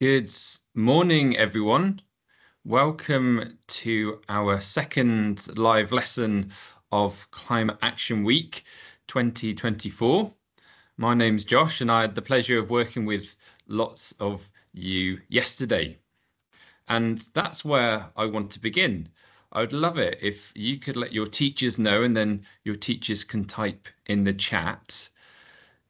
Good morning, everyone. Welcome to our second live lesson of Climate Action Week 2024. My name's Josh, and I had the pleasure of working with lots of you yesterday. And that's where I want to begin. I would love it if you could let your teachers know, and then your teachers can type in the chat.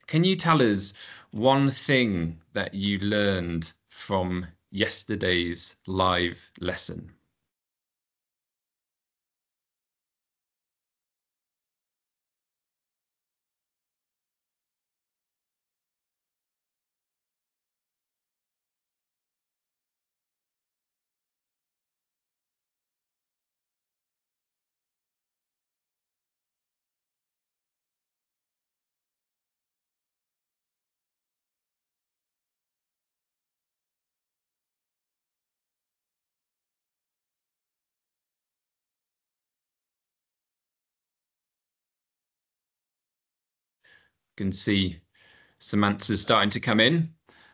Can you tell us one thing that you learned from yesterday's live lesson. Can see some answers starting to come in.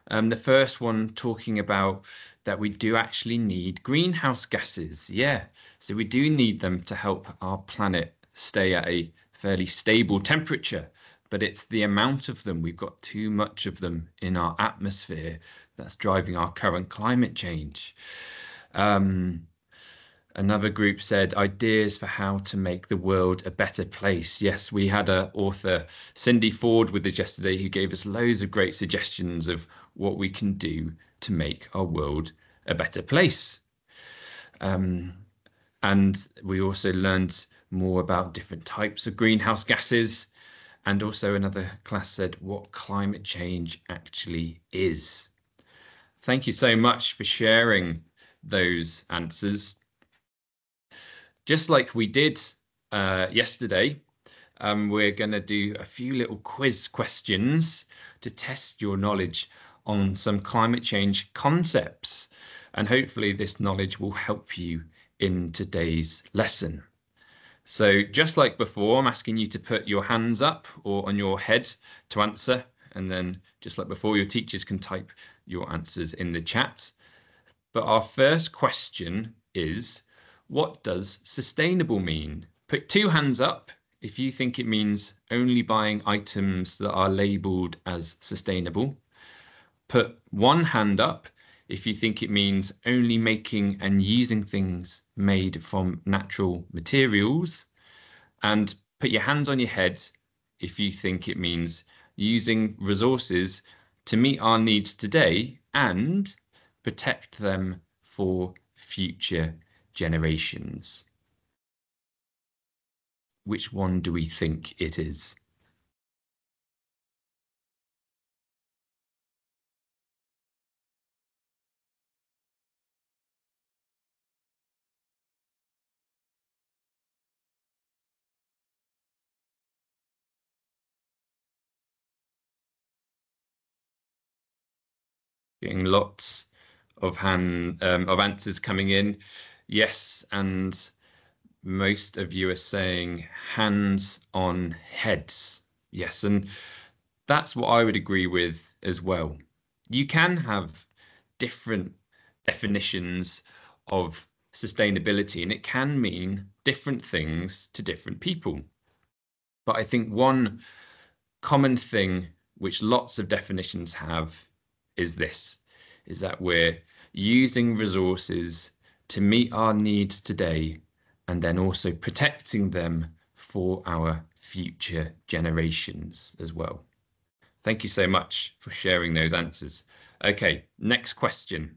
Um, the first one talking about that we do actually need greenhouse gases. Yeah, so we do need them to help our planet stay at a fairly stable temperature, but it's the amount of them. We've got too much of them in our atmosphere that's driving our current climate change. Um, Another group said ideas for how to make the world a better place. Yes, we had a author, Cindy Ford, with us yesterday who gave us loads of great suggestions of what we can do to make our world a better place. Um, and we also learned more about different types of greenhouse gases. And also another class said what climate change actually is. Thank you so much for sharing those answers just like we did uh, yesterday, um, we're going to do a few little quiz questions to test your knowledge on some climate change concepts. And hopefully this knowledge will help you in today's lesson. So just like before, I'm asking you to put your hands up or on your head to answer. And then just like before, your teachers can type your answers in the chat. But our first question is, what does sustainable mean? Put two hands up if you think it means only buying items that are labeled as sustainable. Put one hand up if you think it means only making and using things made from natural materials. And put your hands on your head if you think it means using resources to meet our needs today and protect them for future generations. Which one do we think it is? Getting lots of hand um, of answers coming in. Yes, and most of you are saying hands on heads. Yes, and that's what I would agree with as well. You can have different definitions of sustainability, and it can mean different things to different people. But I think one common thing which lots of definitions have is this, is that we're using resources to meet our needs today and then also protecting them for our future generations as well. Thank you so much for sharing those answers. Okay, next question.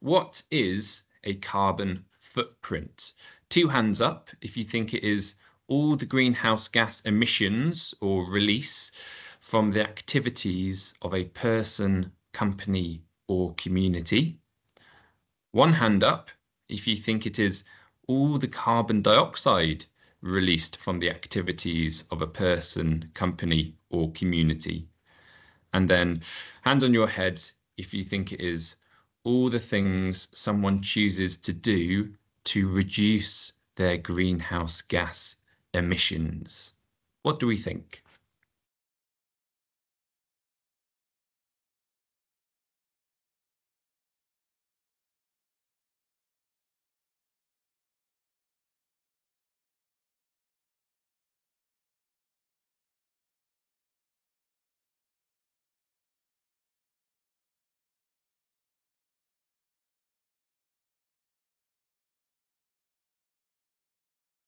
What is a carbon footprint? Two hands up if you think it is all the greenhouse gas emissions or release from the activities of a person, company or community. One hand up if you think it is all the carbon dioxide released from the activities of a person, company, or community. And then hands on your head if you think it is all the things someone chooses to do to reduce their greenhouse gas emissions. What do we think?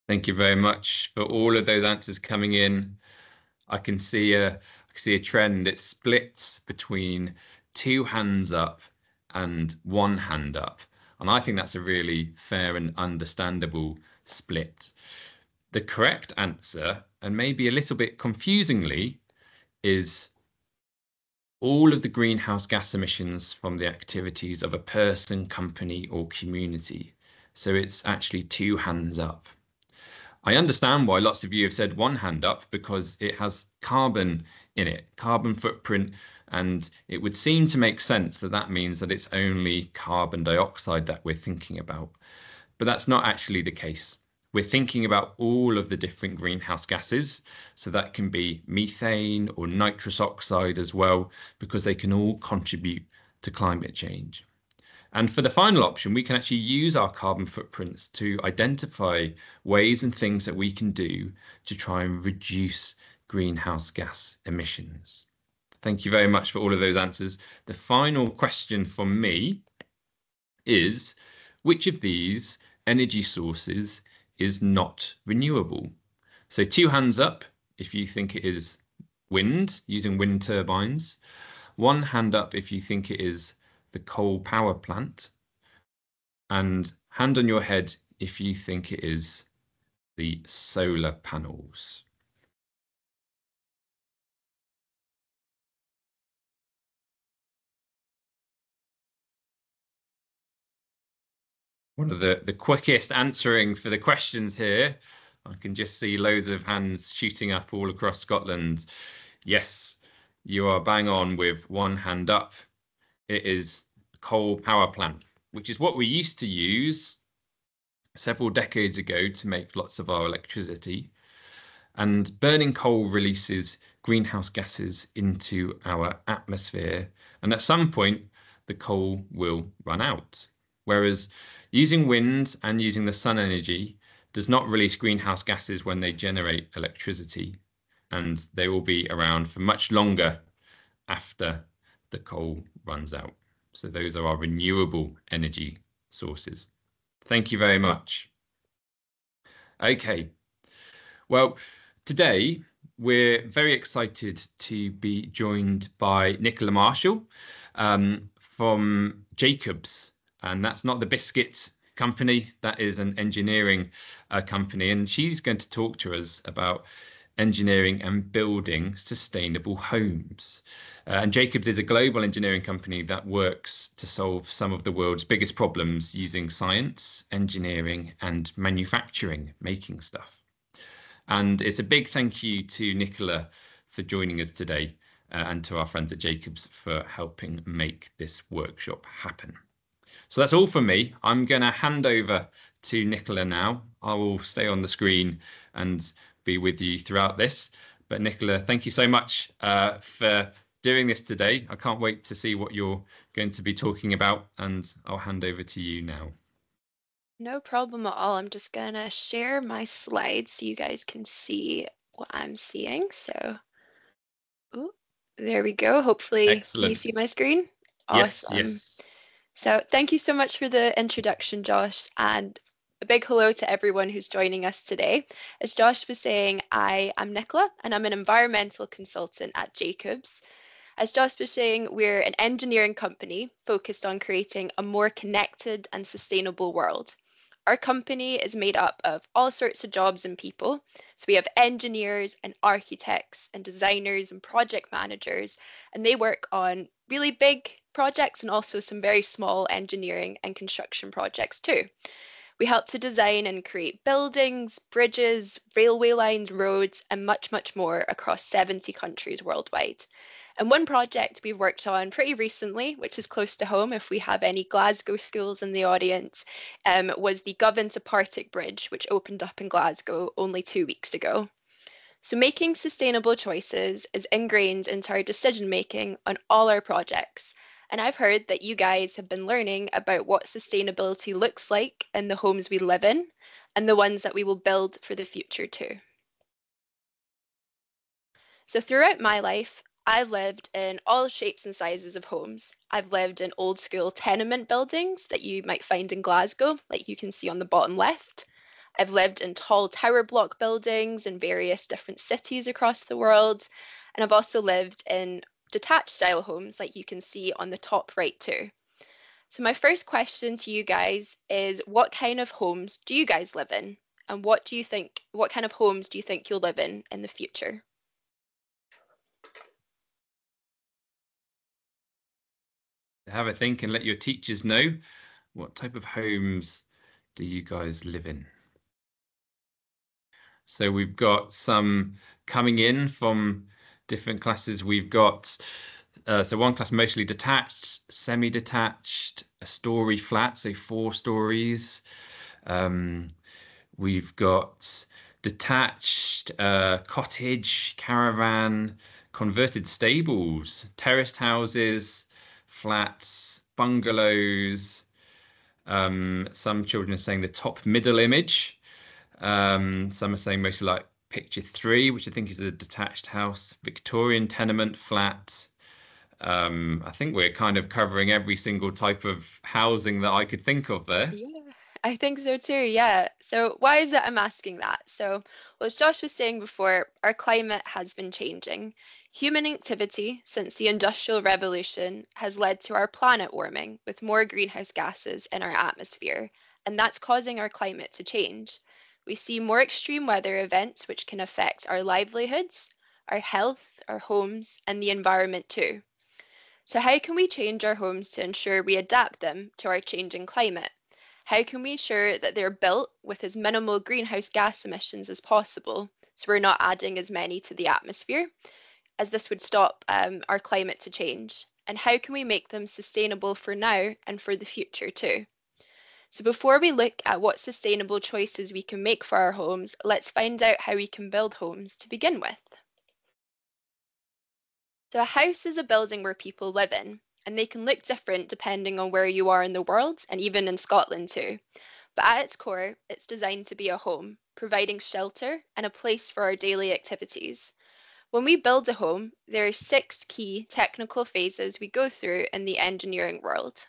Thank you very much for all of those answers coming in. I can see a, I can see a trend. It splits between two hands up and one hand up. And I think that's a really fair and understandable split. The correct answer, and maybe a little bit confusingly, is all of the greenhouse gas emissions from the activities of a person, company, or community. So it's actually two hands up. I understand why lots of you have said one hand up because it has carbon in it, carbon footprint, and it would seem to make sense that that means that it's only carbon dioxide that we're thinking about. But that's not actually the case. We're thinking about all of the different greenhouse gases. So that can be methane or nitrous oxide as well, because they can all contribute to climate change. And for the final option, we can actually use our carbon footprints to identify ways and things that we can do to try and reduce greenhouse gas emissions. Thank you very much for all of those answers. The final question from me is, which of these energy sources is not renewable? So two hands up if you think it is wind, using wind turbines. One hand up if you think it is the coal power plant, and hand on your head if you think it is the solar panels. One of the, the quickest answering for the questions here. I can just see loads of hands shooting up all across Scotland. Yes, you are bang on with one hand up. It is coal power plant, which is what we used to use several decades ago to make lots of our electricity. And burning coal releases greenhouse gases into our atmosphere. And at some point, the coal will run out. Whereas using wind and using the sun energy does not release greenhouse gases when they generate electricity. And they will be around for much longer after the coal runs out. So those are our renewable energy sources. Thank you very much. Okay, well, today we're very excited to be joined by Nicola Marshall um, from Jacobs, and that's not the biscuit company, that is an engineering uh, company, and she's going to talk to us about engineering and building sustainable homes. Uh, and Jacobs is a global engineering company that works to solve some of the world's biggest problems using science, engineering, and manufacturing, making stuff. And it's a big thank you to Nicola for joining us today uh, and to our friends at Jacobs for helping make this workshop happen. So that's all from me. I'm going to hand over to Nicola now. I will stay on the screen and be with you throughout this. But Nicola, thank you so much uh, for doing this today. I can't wait to see what you're going to be talking about, and I'll hand over to you now. No problem at all. I'm just going to share my slides so you guys can see what I'm seeing. So, ooh, there we go. Hopefully, Excellent. you see my screen? Awesome. Yes, yes. So, thank you so much for the introduction, Josh. And a big hello to everyone who's joining us today. As Josh was saying, I am Nicola and I'm an environmental consultant at Jacobs. As Josh was saying, we're an engineering company focused on creating a more connected and sustainable world. Our company is made up of all sorts of jobs and people. So we have engineers and architects and designers and project managers, and they work on really big projects and also some very small engineering and construction projects too. We help to design and create buildings, bridges, railway lines, roads, and much, much more across 70 countries worldwide. And one project we've worked on pretty recently, which is close to home if we have any Glasgow schools in the audience, um, was the Govan to Partick Bridge, which opened up in Glasgow only two weeks ago. So making sustainable choices is ingrained into our decision making on all our projects. And I've heard that you guys have been learning about what sustainability looks like in the homes we live in and the ones that we will build for the future too. So throughout my life, I've lived in all shapes and sizes of homes. I've lived in old school tenement buildings that you might find in Glasgow, like you can see on the bottom left. I've lived in tall tower block buildings in various different cities across the world. And I've also lived in detached style homes like you can see on the top right too. So my first question to you guys is what kind of homes do you guys live in? And what do you think, what kind of homes do you think you'll live in in the future? Have a think and let your teachers know what type of homes do you guys live in? So we've got some coming in from different classes. We've got uh, so one class mostly detached, semi-detached, a story flat, so four stories. Um, we've got detached, uh, cottage, caravan, converted stables, terraced houses, flats, bungalows. Um, some children are saying the top middle image. Um, some are saying mostly like picture three, which I think is a detached house, Victorian tenement flat. Um, I think we're kind of covering every single type of housing that I could think of there. Yeah, I think so too. Yeah. So why is it I'm asking that? So, well, as Josh was saying before, our climate has been changing. Human activity since the Industrial Revolution has led to our planet warming with more greenhouse gases in our atmosphere, and that's causing our climate to change. We see more extreme weather events which can affect our livelihoods, our health, our homes, and the environment too. So, how can we change our homes to ensure we adapt them to our changing climate? How can we ensure that they're built with as minimal greenhouse gas emissions as possible so we're not adding as many to the atmosphere, as this would stop um, our climate to change? And how can we make them sustainable for now and for the future too? So before we look at what sustainable choices we can make for our homes, let's find out how we can build homes to begin with. So a house is a building where people live in, and they can look different depending on where you are in the world and even in Scotland too. But at its core, it's designed to be a home, providing shelter and a place for our daily activities. When we build a home, there are six key technical phases we go through in the engineering world.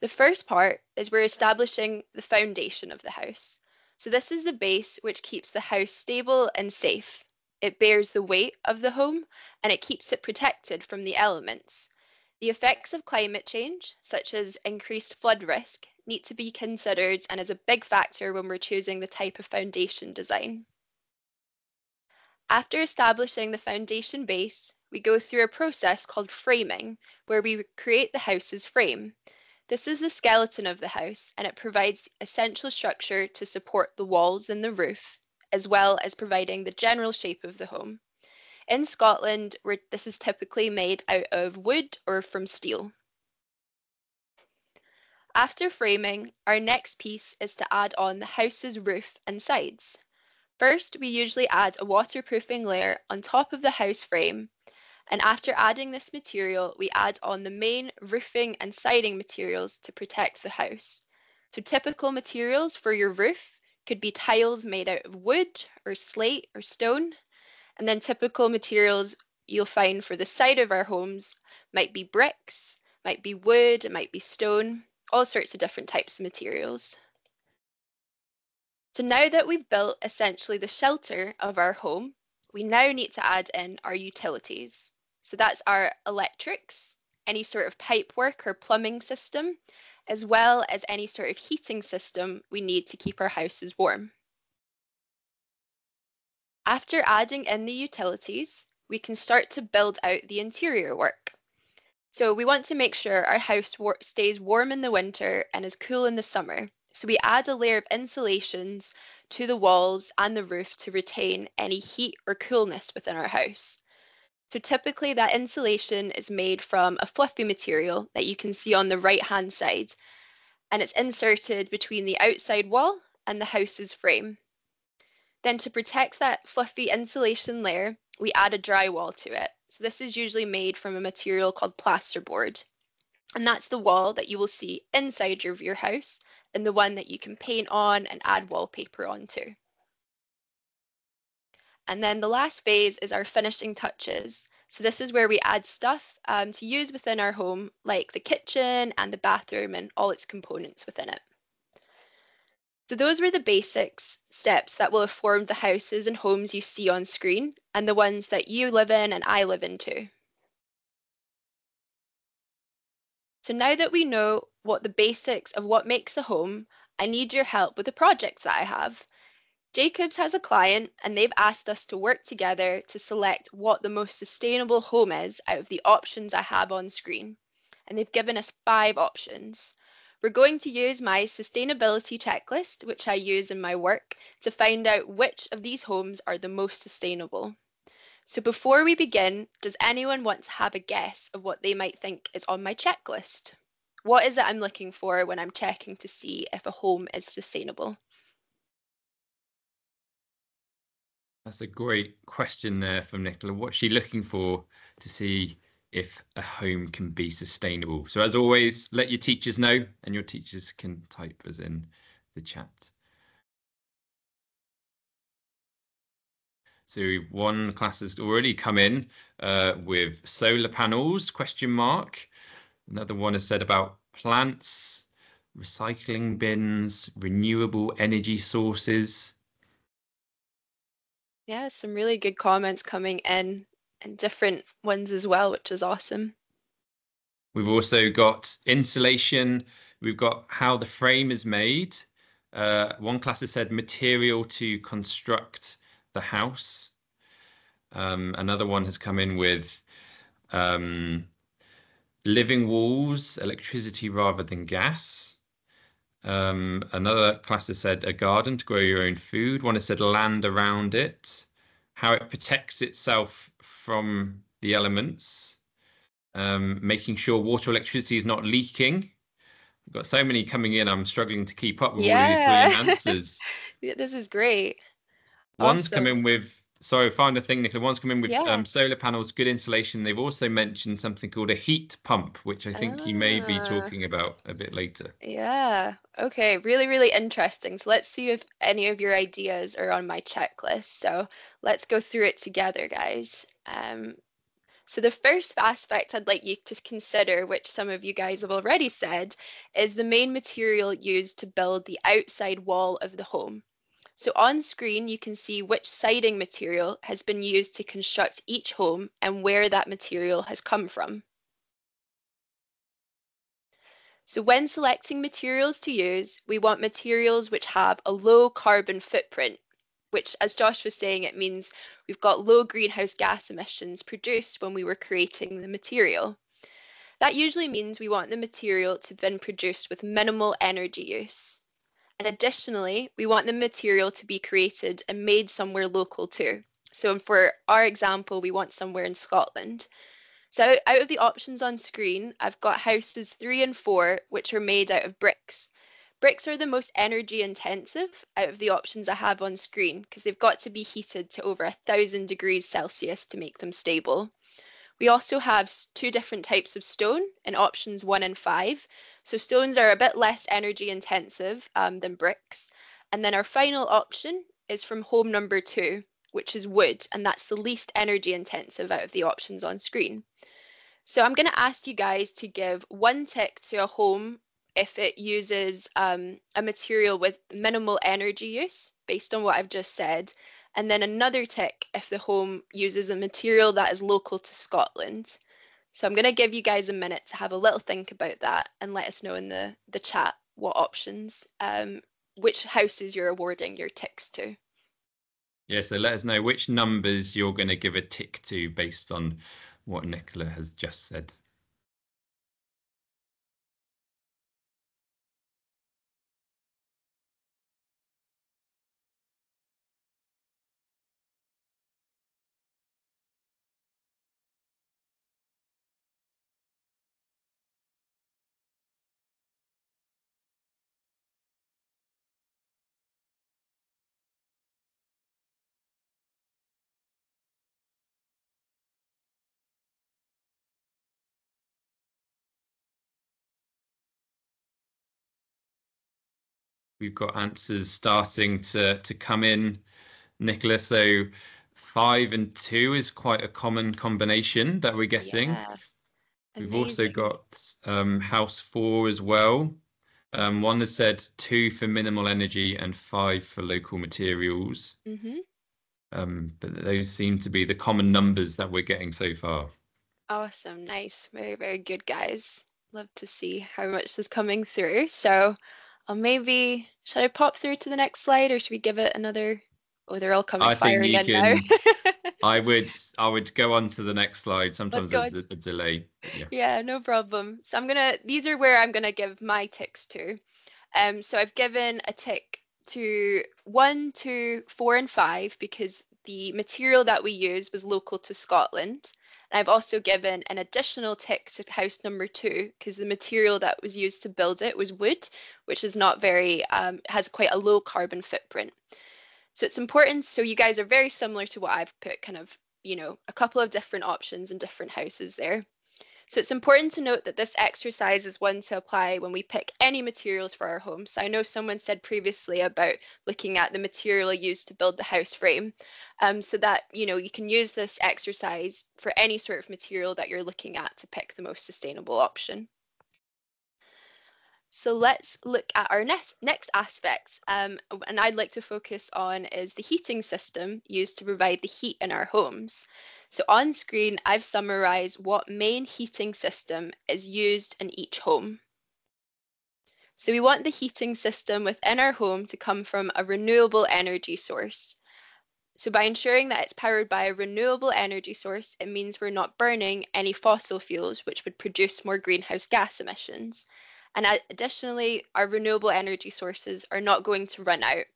The first part is we're establishing the foundation of the house. So this is the base which keeps the house stable and safe. It bears the weight of the home and it keeps it protected from the elements. The effects of climate change, such as increased flood risk, need to be considered and is a big factor when we're choosing the type of foundation design. After establishing the foundation base, we go through a process called framing, where we create the house's frame. This is the skeleton of the house and it provides essential structure to support the walls and the roof, as well as providing the general shape of the home. In Scotland, this is typically made out of wood or from steel. After framing, our next piece is to add on the house's roof and sides. First, we usually add a waterproofing layer on top of the house frame, and after adding this material, we add on the main roofing and siding materials to protect the house. So typical materials for your roof could be tiles made out of wood or slate or stone. And then typical materials you'll find for the side of our homes might be bricks, might be wood, it might be stone, all sorts of different types of materials. So now that we've built essentially the shelter of our home, we now need to add in our utilities. So that's our electrics, any sort of pipe work or plumbing system, as well as any sort of heating system we need to keep our houses warm. After adding in the utilities, we can start to build out the interior work. So we want to make sure our house war stays warm in the winter and is cool in the summer. So we add a layer of insulations to the walls and the roof to retain any heat or coolness within our house. So typically that insulation is made from a fluffy material that you can see on the right hand side and it's inserted between the outside wall and the house's frame. Then to protect that fluffy insulation layer, we add a drywall to it. So this is usually made from a material called plasterboard. And that's the wall that you will see inside of your house and the one that you can paint on and add wallpaper onto. And then the last phase is our finishing touches. So this is where we add stuff um, to use within our home, like the kitchen and the bathroom and all its components within it. So those were the basics steps that will have formed the houses and homes you see on screen and the ones that you live in and I live in too. So now that we know what the basics of what makes a home, I need your help with the projects that I have. Jacobs has a client and they've asked us to work together to select what the most sustainable home is out of the options I have on screen. And they've given us five options. We're going to use my sustainability checklist, which I use in my work, to find out which of these homes are the most sustainable. So before we begin, does anyone want to have a guess of what they might think is on my checklist? What is it I'm looking for when I'm checking to see if a home is sustainable? That's a great question there from Nicola. What's she looking for to see if a home can be sustainable. So as always, let your teachers know and your teachers can type us in the chat. So one class has already come in uh, with solar panels, question mark. Another one has said about plants, recycling bins, renewable energy sources. Yeah, some really good comments coming in and different ones as well, which is awesome. We've also got insulation. We've got how the frame is made. Uh, one class has said material to construct the house. Um, another one has come in with um, living walls, electricity rather than gas. Um, another class has said a garden to grow your own food. One has said land around it, how it protects itself from the elements, um, making sure water electricity is not leaking. We've got so many coming in. I'm struggling to keep up with yeah. all these brilliant answers. yeah, this is great. One's awesome. come in with sorry, find a thing, Nicola. One's come in with yeah. um, solar panels, good insulation. They've also mentioned something called a heat pump, which I think ah. you may be ah. talking about a bit later. Yeah. Okay. Really, really interesting. So let's see if any of your ideas are on my checklist. So let's go through it together, guys. Um, so the first aspect I'd like you to consider, which some of you guys have already said, is the main material used to build the outside wall of the home. So on screen, you can see which siding material has been used to construct each home and where that material has come from. So when selecting materials to use, we want materials which have a low carbon footprint which, as Josh was saying, it means we've got low greenhouse gas emissions produced when we were creating the material. That usually means we want the material to have been produced with minimal energy use. And additionally, we want the material to be created and made somewhere local too. So for our example, we want somewhere in Scotland. So out of the options on screen, I've got houses three and four, which are made out of bricks. Bricks are the most energy intensive out of the options I have on screen because they've got to be heated to over a thousand degrees Celsius to make them stable. We also have two different types of stone in options one and five. So stones are a bit less energy intensive um, than bricks. And then our final option is from home number two, which is wood, and that's the least energy intensive out of the options on screen. So I'm going to ask you guys to give one tick to a home if it uses um, a material with minimal energy use, based on what I've just said, and then another tick if the home uses a material that is local to Scotland. So I'm going to give you guys a minute to have a little think about that and let us know in the, the chat what options, um, which houses you're awarding your ticks to. Yeah, so let us know which numbers you're going to give a tick to based on what Nicola has just said. We've got answers starting to to come in, Nicholas. So five and two is quite a common combination that we're getting. Yeah. We've also got um, house four as well. Um, one has said two for minimal energy and five for local materials. Mm-hmm. Um, but those seem to be the common numbers that we're getting so far. Awesome, nice, very, very good, guys. Love to see how much is coming through. So I'll maybe, should I pop through to the next slide or should we give it another? Oh, they're all coming I think firing you in can- now. I would I would go on to the next slide. Sometimes there's a, a delay. Yeah. Yeah, no problem. So I'm gonna, these are where I'm gonna give my ticks to. Um, so I've given a tick to one, two, four, and five because the material that we use was local to Scotland. And I've also given an additional tick to house number two because the material that was used to build it was wood, which is not very, um, has quite a low carbon footprint. So it's important. So you guys are very similar to what I've put, kind of, you know, a couple of different options and different houses there. So it's important to note that this exercise is one to apply when we pick any materials for our home. So I know someone said previously about looking at the material used to build the house frame. Um, so that, you know, you can use this exercise for any sort of material that you're looking at to pick the most sustainable option. So let's look at our next, next aspects. Um, and I'd like to focus on is the heating system used to provide the heat in our homes. So on screen, I've summarized what main heating system is used in each home. So we want the heating system within our home to come from a renewable energy source. So by ensuring that it's powered by a renewable energy source, it means we're not burning any fossil fuels, which would produce more greenhouse gas emissions. And additionally, our renewable energy sources are not going to run out.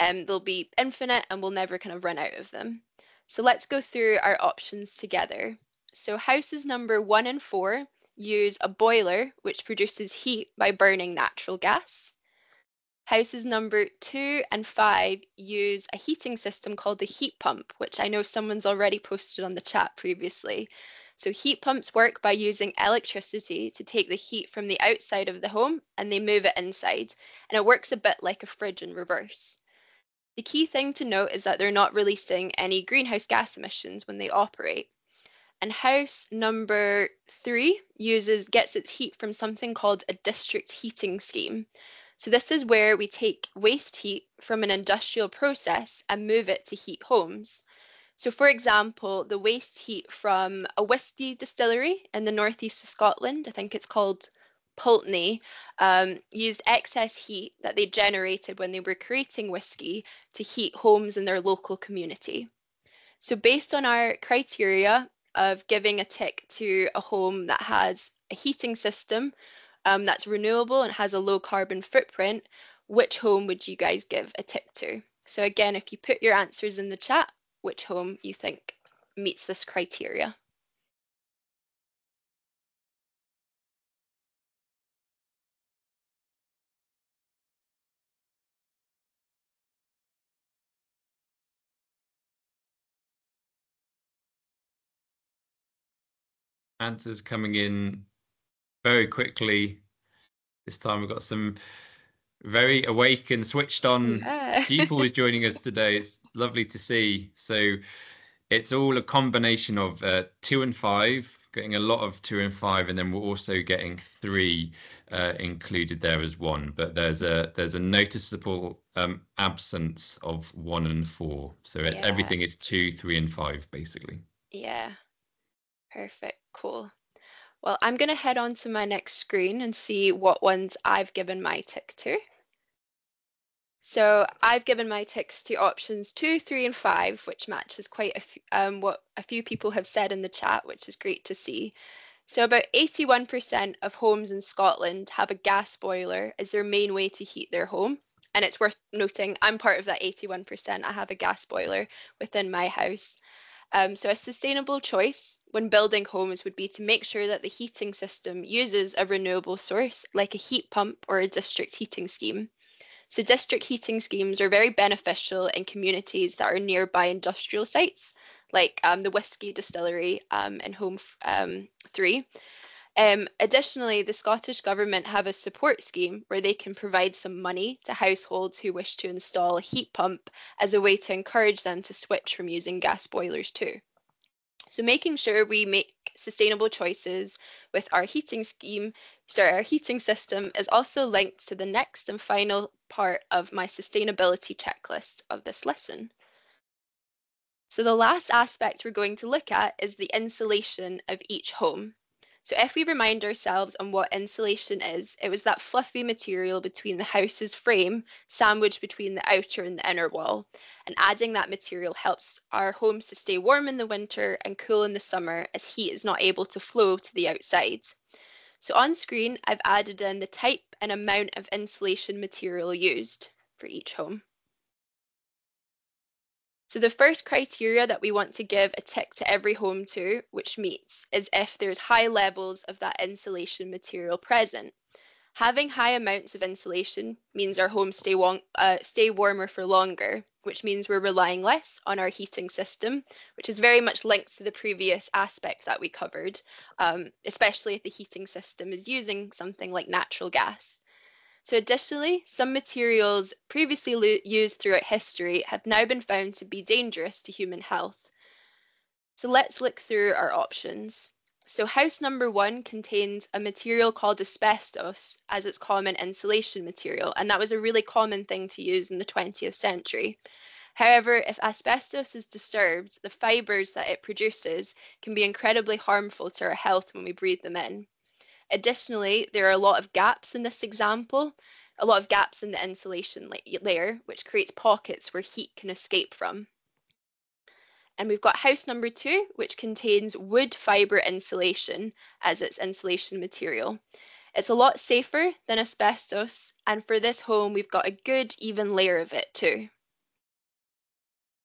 Um, they'll be infinite and we'll never kind of run out of them. So let's go through our options together. So houses number one and four use a boiler which produces heat by burning natural gas. Houses number two and five use a heating system called the heat pump, which I know someone's already posted on the chat previously. So heat pumps work by using electricity to take the heat from the outside of the home and they move it inside. And it works a bit like a fridge in reverse. The key thing to note is that they're not releasing any greenhouse gas emissions when they operate. And house number three uses gets its heat from something called a district heating scheme. So this is where we take waste heat from an industrial process and move it to heat homes. So, for example, the waste heat from a whisky distillery in the northeast of Scotland, I think it's called Pulteney, um, used excess heat that they generated when they were creating whisky to heat homes in their local community. So, based on our criteria of giving a tick to a home that has a heating system um, that's renewable and has a low carbon footprint, which home would you guys give a tick to? So, again, if you put your answers in the chat, which home you think meets this criteria. Answers coming in very quickly. This time we've got some very awake and switched on Yeah. people is joining us today. It's lovely to see. So it's all a combination of uh, two and five, getting a lot of two and five, and then we're also getting three uh, included there as one. But there's a there's a noticeable um, absence of one and four. So it's Yeah. everything is two, three, and five basically. Yeah, perfect, cool. Well, I'm going to head on to my next screen and see what ones I've given my tick to. So I've given my ticks to options two, three, and five, which matches quite a few, um, what a few people have said in the chat, which is great to see. So about 81% of homes in Scotland have a gas boiler as their main way to heat their home. And it's worth noting I'm part of that 81%. I have a gas boiler within my house. Um, so a sustainable choice when building homes would be to make sure that the heating system uses a renewable source like a heat pump or a district heating scheme. So district heating schemes are very beneficial in communities that are nearby industrial sites, like um, the whisky distillery um, in Home um, 3. Um, additionally, the Scottish Government have a support scheme where they can provide some money to households who wish to install a heat pump as a way to encourage them to switch from using gas boilers too. So making sure we make sustainable choices with our heating scheme, sorry, our heating system is also linked to the next and final part of my sustainability checklist of this lesson. So the last aspect we're going to look at is the insulation of each home. So if we remind ourselves on what insulation is, it was that fluffy material between the house's frame, sandwiched between the outer and the inner wall. And adding that material helps our homes to stay warm in the winter and cool in the summer as heat is not able to flow to the outside. So on screen, I've added in the type and amount of insulation material used for each home. So the first criteria that we want to give a tick to every home to, which meets, is if there's high levels of that insulation material present. Having high amounts of insulation means our homes stay, uh, stay warmer for longer, which means we're relying less on our heating system, which is very much linked to the previous aspect that we covered, um, especially if the heating system is using something like natural gas. So additionally, some materials previously used throughout history have now been found to be dangerous to human health. So let's look through our options. So house number one contains a material called asbestos as its common insulation material, and that was a really common thing to use in the 20th century. However, if asbestos is disturbed, the fibres that it produces can be incredibly harmful to our health when we breathe them in. Additionally, there are a lot of gaps in this example, a lot of gaps in the insulation layer, which creates pockets where heat can escape from. And we've got house number two, which contains wood fibre insulation as its insulation material. It's a lot safer than asbestos, and for this home, we've got a good even layer of it too.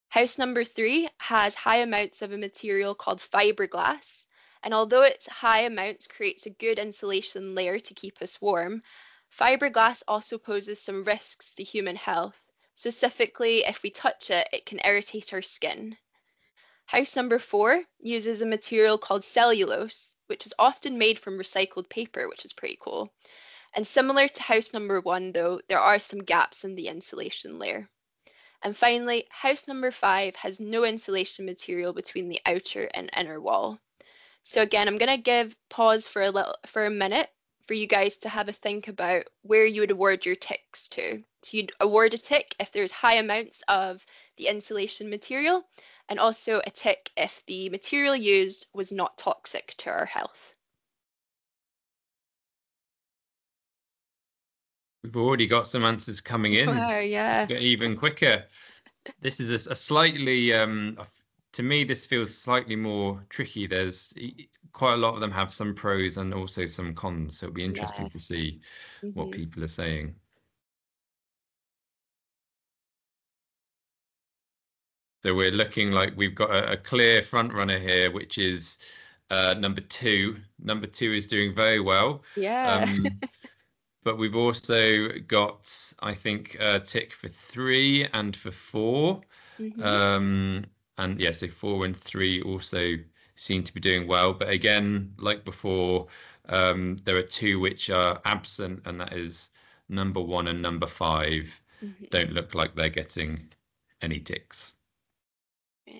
House number three has high amounts of a material called fiberglass, and although its high amounts creates a good insulation layer to keep us warm, fiberglass also poses some risks to human health. Specifically, if we touch it, it can irritate our skin. House number four uses a material called cellulose, which is often made from recycled paper, which is pretty cool. And similar to house number one, though, there are some gaps in the insulation layer. And finally, house number five has no insulation material between the outer and inner wall. So again, I'm going to give pause for a little for a minute for you guys to have a think about where you would award your ticks to. So you'd award a tick if there's high amounts of the insulation material and also a tick if the material used was not toxic to our health. We've already got some answers coming in. Oh, yeah. Even quicker. this is a slightly um, to me, this feels slightly more tricky. There's quite a lot of them have some pros and also some cons. So it'll be interesting to see mm-hmm. what people are saying. So we're looking like we've got a, a clear front runner here, which is uh, number two. Number two is doing very well. Yeah. Um, but we've also got, I think, a tick for three and for 4 mm-hmm. um, and yeah, so four and three also seem to be doing well. But again, like before, um, there are two which are absent, and that is number one and number 5 mm-hmm. Don't look like they're getting any ticks. Yeah.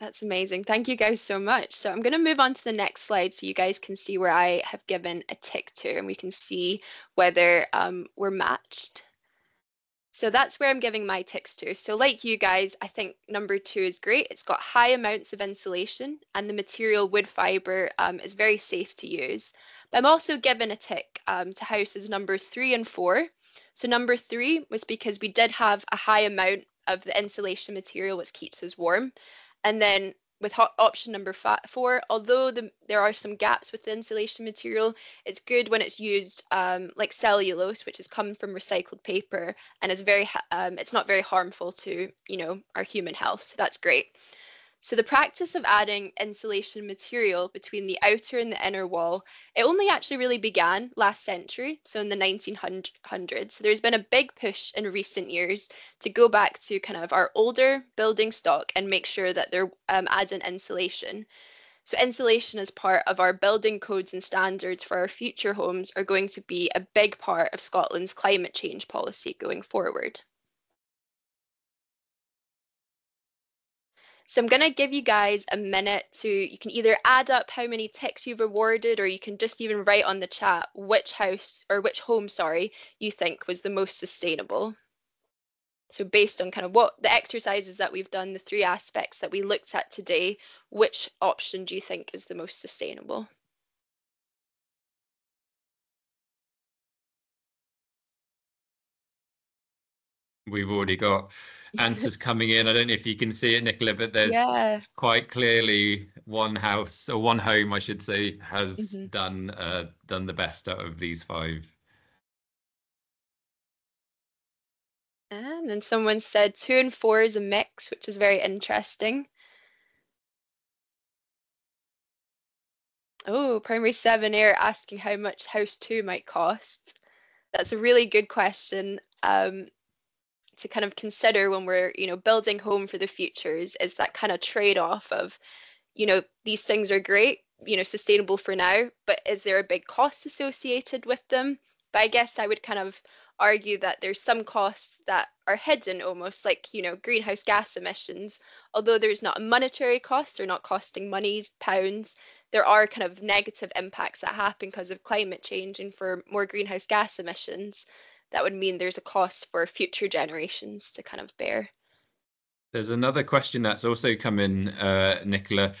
That's amazing. Thank you guys so much. So I'm going to move on to the next slide so you guys can see where I have given a tick to and we can see whether um, we're matched. So that's where I'm giving my ticks to. So like you guys, I think number two is great. It's got high amounts of insulation and the material wood fibre um, is very safe to use. But I'm also given a tick um, to houses number three and four. So number three was because we did have a high amount of the insulation material which keeps us warm. And then with option number four, although the, there are some gaps with the insulation material, it's good when it's used um, like cellulose, which has come from recycled paper and is very, um, it's not very harmful to, you know, our human health. So that's great. So the practice of adding insulation material between the outer and the inner wall, it only actually really began last century, so in the 1900s. So there's been a big push in recent years to go back to kind of our older building stock and make sure that they're um, adding insulation. So insulation as part of our building codes and standards for our future homes are going to be a big part of Scotland's climate change policy going forward. So I'm going to give you guys a minute to, you can either add up how many ticks you've awarded or you can just even write on the chat which house or which home, sorry, you think was the most sustainable. So based on kind of what the exercises that we've done, the three aspects that we looked at today, which option do you think is the most sustainable? We've already got answers coming in. I don't know if you can see it, Nicola, but there's yeah. quite clearly one house or one home, I should say, has mm-hmm. done uh, done the best out of these five. And then someone said two and four is a mix, which is very interesting. Oh, primary seven air asking how much house two might cost. That's a really good question. Um, to kind of consider when we're you know building home for the futures is that kind of trade-off of you know these things are great you know sustainable for now but is there a big cost associated with them? But i guess i would kind of argue that there's some costs that are hidden almost like you know greenhouse gas emissions. Although there's not a monetary cost they're not costing monies pounds. There are kind of negative impacts that happen because of climate change and for more greenhouse gas emissions that would mean there's a cost for future generations to kind of bear. There's another question that's also come in, uh, Nicola,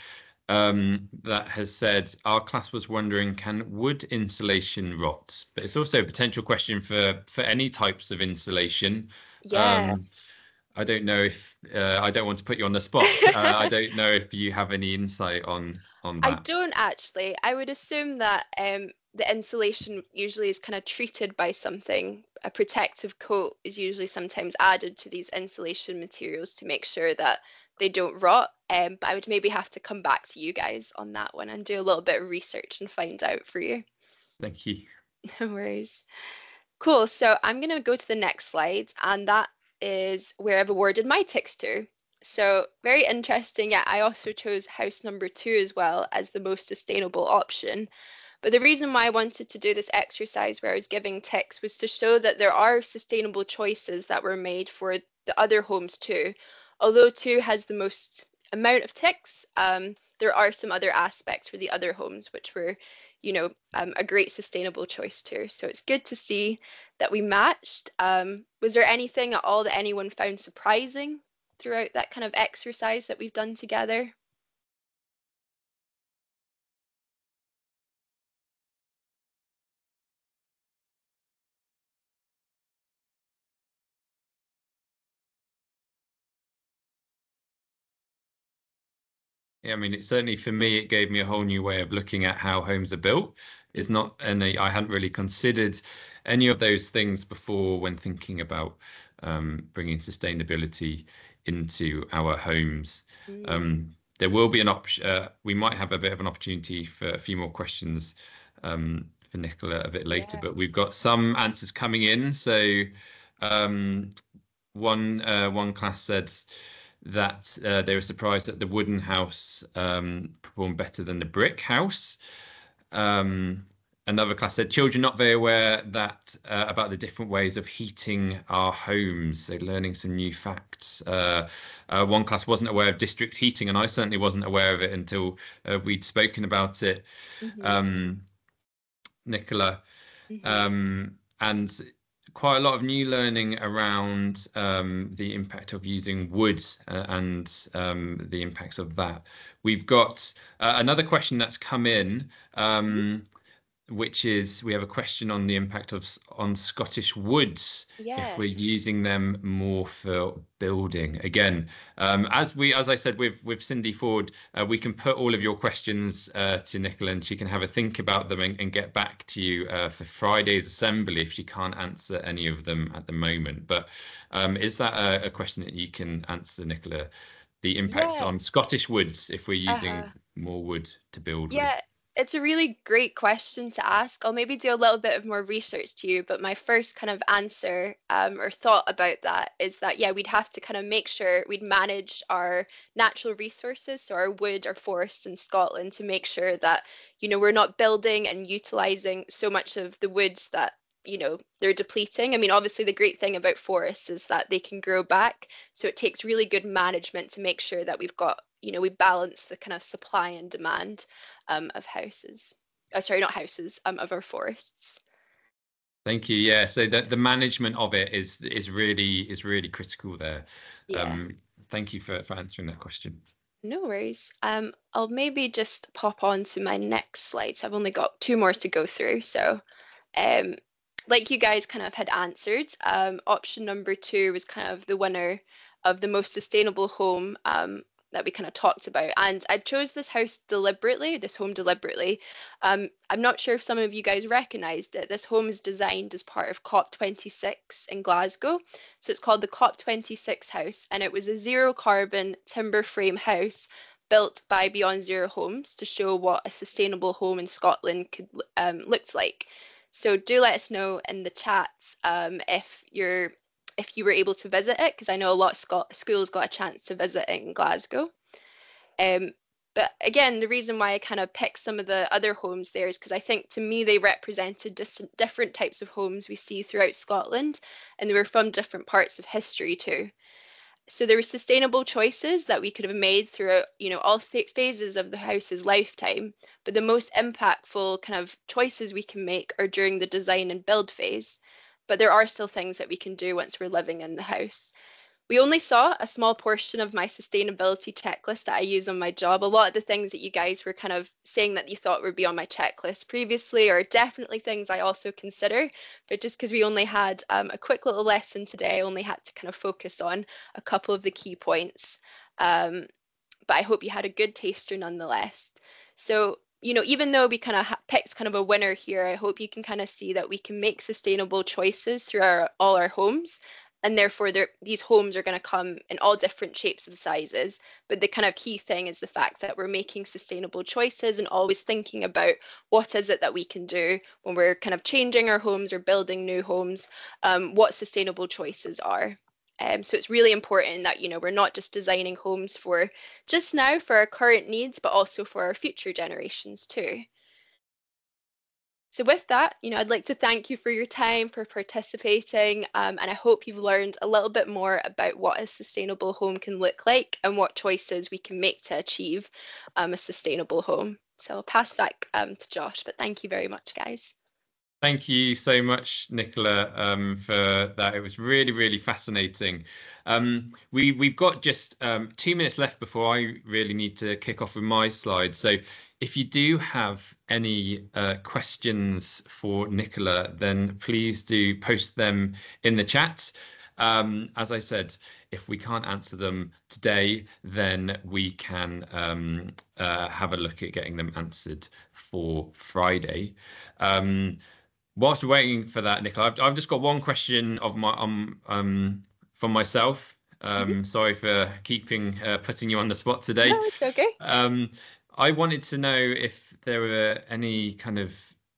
um, that has said our class was wondering can wood insulation rot? But it's also a potential question for for any types of insulation. Yeah. Um, I don't know if uh, I don't want to put you on the spot. Uh, I don't know if you have any insight on on that. I don't actually. I would assume that um, the insulation usually is kind of treated by something. A protective coat is usually sometimes added to these insulation materials to make sure that they don't rot. Um, but I would maybe have to come back to you guys on that one and do a little bit of research and find out for you. Thank you. No worries. Cool. So I'm going to go to the next slide, and that is where I've awarded my ticks to. So very interesting. Yeah, I also chose house number two as well as the most sustainable option. But the reason why I wanted to do this exercise where I was giving ticks was to show that there are sustainable choices that were made for the other homes too. Although two has the most amount of ticks, um, there are some other aspects for the other homes which were, you know, um, a great sustainable choice too. So it's good to see that we matched. Um, was there anything at all that anyone found surprising throughout that kind of exercise that we've done together? I mean, it certainly for me, it gave me a whole new way of looking at how homes are built. It's not, any, I hadn't really considered any of those things before when thinking about um, bringing sustainability into our homes. Mm. Um, there will be an option. Uh, we might have a bit of an opportunity for a few more questions um, for Nicola a bit later, yeah. but we've got some answers coming in. So um, one uh, one class said that uh, they were surprised that the wooden house um, performed better than the brick house. Um, another class said children not very aware that uh, about the different ways of heating our homes so learning some new facts uh, uh, one class wasn't aware of district heating and i certainly wasn't aware of it until uh, we'd spoken about it mm-hmm. um, nicola mm-hmm. um, and quite a lot of new learning around um, the impact of using wood uh, and um, the impacts of that. We've got uh, another question that's come in, um, which is we have a question on the impact of on Scottish woods yeah. if we're using them more for building. Again, um, as we as I said with with Cindy Ford, uh, we can put all of your questions uh, to Nicola and she can have a think about them and, and get back to you uh, for Friday's assembly if she can't answer any of them at the moment. But um, is that a, a, question that you can answer, Nicola? The impact yeah. on Scottish woods if we're using -huh. more wood to build. Yeah. With? It's a really great question to ask. I'll maybe do a little bit of more research to you, but my first kind of answer um, or thought about that is that, yeah, we'd have to kind of make sure we'd manage our natural resources, so our wood, our forests in Scotland, to make sure that, you know, we're not building and utilizing so much of the woods that you know they're depleting i mean obviously the great thing about forests is that they can grow back so it takes really good management to make sure that we've got you know we balance the kind of supply and demand um, of houses uh, sorry not houses um, of our forests thank you yeah so the, the management of it is is really is really critical there yeah. um thank you for for answering that question no worries. Um, I'll maybe just pop on to my next slides. I've only got two more to go through. So um, like you guys kind of had answered, um, option number two was kind of the winner of the most sustainable home um, that we kind of talked about. And I chose this house deliberately, this home deliberately. Um, I'm not sure if some of you guys recognized it. This home is designed as part of COP26 in Glasgow. So it's called the COP26 house, and it was a zero carbon timber frame house built by Beyond Zero Homes to show what a sustainable home in Scotland could um, looked like. So do let us know in the chat um, if you're if you were able to visit it, because I know a lot of schools got a chance to visit it in Glasgow. Um, but again, the reason why I kind of picked some of the other homes there is because I think to me they represented just different types of homes we see throughout Scotland, and they were from different parts of history too so there were sustainable choices that we could have made throughout you know all phases of the house's lifetime but the most impactful kind of choices we can make are during the design and build phase but there are still things that we can do once we're living in the house we only saw a small portion of my sustainability checklist that I use on my job. A lot of the things that you guys were kind of saying that you thought would be on my checklist previously are definitely things I also consider. But just because we only had um, a quick little lesson today, I only had to kind of focus on a couple of the key points. Um, but I hope you had a good taster nonetheless. So you know, even though we kind of ha- picked kind of a winner here, I hope you can kind of see that we can make sustainable choices through our, all our homes. And therefore these homes are going to come in all different shapes and sizes. But the kind of key thing is the fact that we're making sustainable choices and always thinking about what is it that we can do when we're kind of changing our homes or building new homes um, what sustainable choices are um, so it's really important that you know we're not just designing homes for just now for our current needs but also for our future generations too so with that, you know, I'd like to thank you for your time, for participating, um, and I hope you've learned a little bit more about what a sustainable home can look like and what choices we can make to achieve um, a sustainable home. So I'll pass back um, to Josh, but thank you very much, guys. Thank you so much, Nicola, um, for that. It was really, really fascinating. Um, we, we've got just um, two minutes left before I really need to kick off with my slides. So if you do have any uh, questions for Nicola, then please do post them in the chat. Um, as I said, if we can't answer them today, then we can um, uh, have a look at getting them answered for Friday. Um, whilst we're waiting for that, Nicola, I've, I've just got one question of my um, um from myself. Um, mm -hmm. Sorry for keeping uh, putting you on the spot today. No, it's okay. Um, I wanted to know if there were any kind of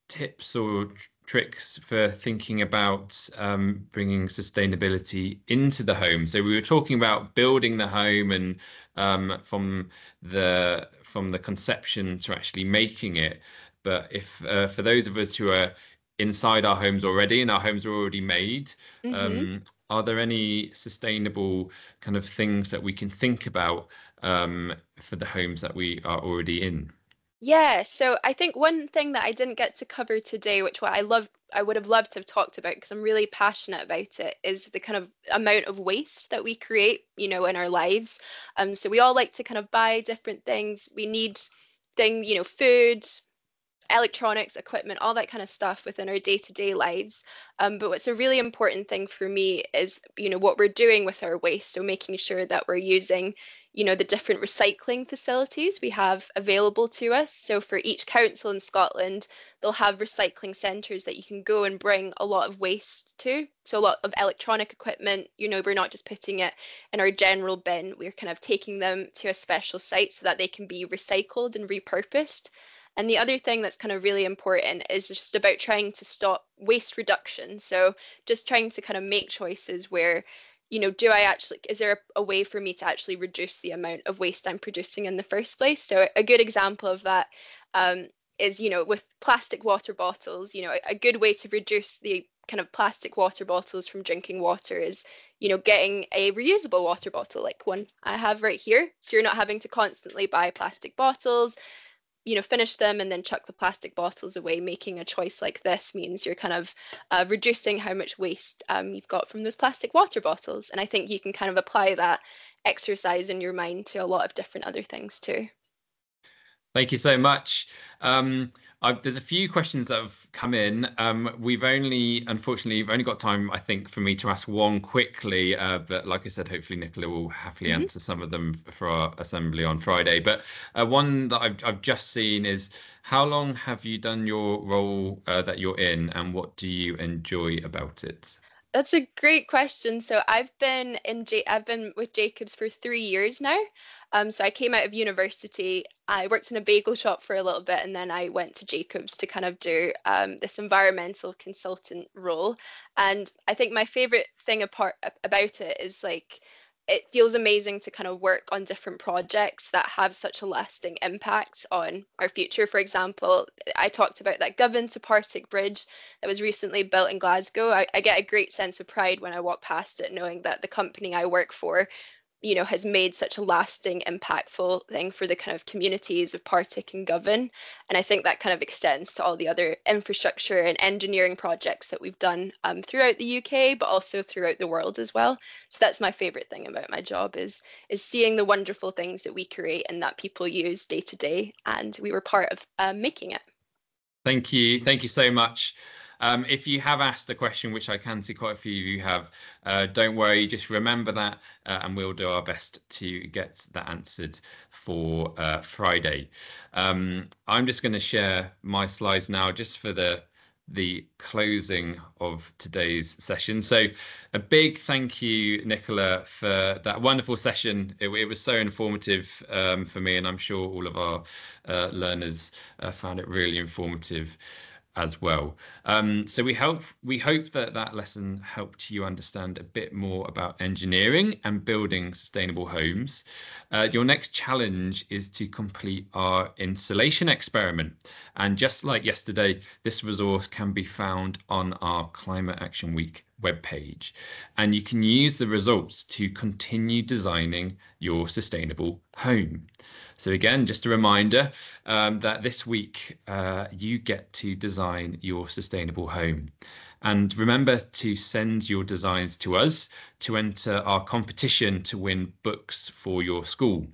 tips or tr tricks for thinking about um, bringing sustainability into the home. So we were talking about building the home and um, from the from the conception to actually making it. But if uh, for those of us who are inside our homes already and our homes are already made, mm -hmm. um, are there any sustainable kind of things that we can think about um, for the homes that we are already in? Yeah, so I think one thing that I didn't get to cover today, which what I love, I would have loved to have talked about because I'm really passionate about it, is the kind of amount of waste that we create, you know, in our lives. Um, so we all like to kind of buy different things. We need thing, you know, food, electronics, equipment, all that kind of stuff within our day-to-day lives. Um, but what's a really important thing for me is, you know, what we're doing with our waste. So making sure that we're using, you know, the different recycling facilities we have available to us. So for each council in Scotland, they'll have recycling centres that you can go and bring a lot of waste to. So a lot of electronic equipment, you know, we're not just putting it in our general bin, we're kind of taking them to a special site so that they can be recycled and repurposed. And the other thing that's kind of really important is just about trying to stop waste reduction. So just trying to kind of make choices where, you know, do I actually, is there a, a way for me to actually reduce the amount of waste I'm producing in the first place? So a good example of that um, is, you know, with plastic water bottles, you know, a, a good way to reduce the kind of plastic water bottles from drinking water is you know getting a reusable water bottle like one i have right here so you're not having to constantly buy plastic bottles you know finish them and then chuck the plastic bottles away. Making a choice like this means you're kind of uh, reducing how much waste um, you've got from those plastic water bottles. And i think you can kind of apply that exercise in your mind to a lot of different other things too Thank you so much. Um, there's a few questions that have come in. Um, we've only, unfortunately, we've only got time, I think, for me to ask one quickly. Uh, but like I said, hopefully Nicola will happily mm -hmm. answer some of them for our assembly on Friday. But uh, one that I've, I've just seen is, how long have you done your role uh, that you're in and what do you enjoy about it? That's a great question. So I've been in J- I've been with Jacobs for three years now. Um, so I came out of university. I worked in a bagel shop for a little bit, and then I went to Jacobs to kind of do um, this environmental consultant role. And I think my favorite thing apart about it is like it feels amazing to kind of work on different projects that have such a lasting impact on our future. For example, I talked about that Govan to Partick Bridge that was recently built in Glasgow. I, I get a great sense of pride when I walk past it, knowing that the company I work for you know has made such a lasting impactful thing for the kind of communities of Partick and Govan and I think that kind of extends to all the other infrastructure and engineering projects that we've done um, throughout the UK but also throughout the world as well. So that's my favorite thing about my job is is seeing the wonderful things that we create and that people use day to day and we were part of uh, making it. Thank you. Thank you so much um, if you have asked a question, which I can see quite a few of you have, uh, don't worry, just remember that uh, and we'll do our best to get that answered for uh, Friday. Um, I'm just going to share my slides now just for the the closing of today's session. So a big thank you, Nicola, for that wonderful session. It, it was so informative um, for me, and I'm sure all of our uh, learners uh, found it really informative as well. Um, so we hope we hope that that lesson helped you understand a bit more about engineering and building sustainable homes. Uh, your next challenge is to complete our insulation experiment. And just like yesterday, this resource can be found on our Climate Action Week webpage. And you can use the results to continue designing your sustainable home. So again, just a reminder um, that this week uh, you get to design your sustainable home. And remember to send your designs to us to enter our competition to win books for your school.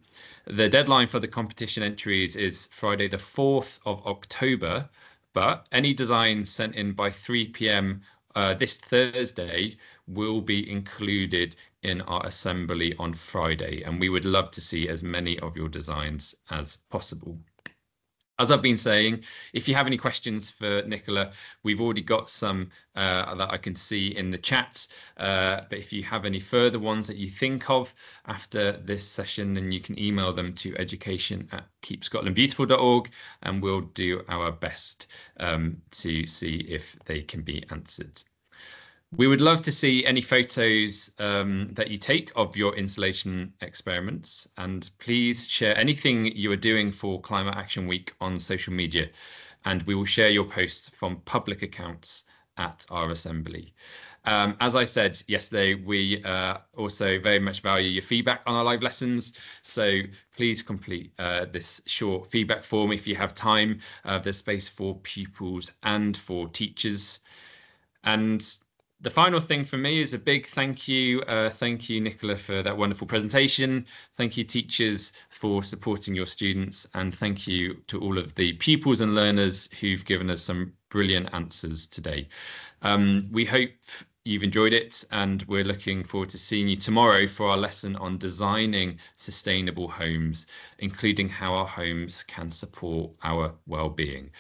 The deadline for the competition entries is Friday, the 4th of October, but any designs sent in by 3 p.m. Uh, this Thursday will be included in our assembly on Friday, and we would love to see as many of your designs as possible. As I've been saying, if you have any questions for Nicola, we've already got some uh, that I can see in the chat. Uh, but if you have any further ones that you think of after this session, then you can email them to education at keepscotlandbeautiful.org and we'll do our best um, to see if they can be answered. We would love to see any photos um, that you take of your insulation experiments and please share anything you are doing for Climate Action Week on social media and we will share your posts from public accounts at our assembly. Um, as I said yesterday, we uh, also very much value your feedback on our live lessons. So please complete uh, this short feedback form if you have time. Uh, there's space for pupils and for teachers. And the final thing for me is a big thank you. Uh, thank you, Nicola, for that wonderful presentation. Thank you, teachers, for supporting your students. And thank you to all of the pupils and learners who've given us some brilliant answers today. Um, we hope you've enjoyed it and we're looking forward to seeing you tomorrow for our lesson on designing sustainable homes, including how our homes can support our well-being.